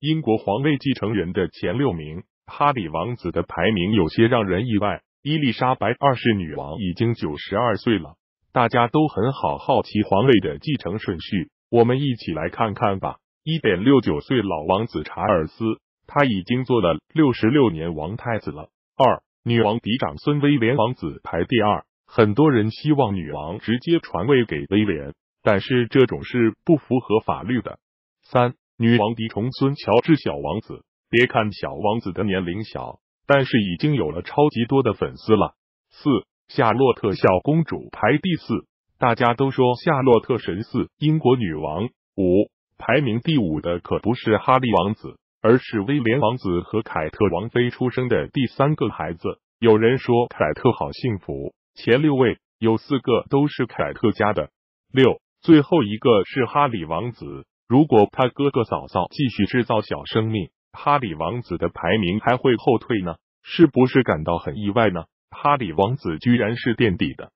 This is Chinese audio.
英国皇位继承人的前六名，哈里王子的排名有些让人意外。伊丽莎白二世女王已经九十二岁了，大家都很好好奇皇位的继承顺序，我们一起来看看吧。一点六九岁老王子查尔斯，他已经做了六十六年王太子了。二，女王嫡长孙威廉王子排第二，很多人希望女王直接传位给威廉，但是这种是不符合法律的。三，女王嫡重孙乔治小王子，别看小王子的年龄小。但是已经有了超级多的粉丝了。四，夏洛特小公主排第四，大家都说夏洛特神似英国女王。五，排名第五的可不是哈利王子，而是威廉王子和凯特王妃出生的第三个孩子。有人说凯特好幸福。前六位有四个都是凯特家的。六，最后一个是哈里王子。如果他哥哥嫂嫂继续制造小生命。哈里王子的排名还会后退呢？是不是感到很意外呢？哈里王子居然是垫底的。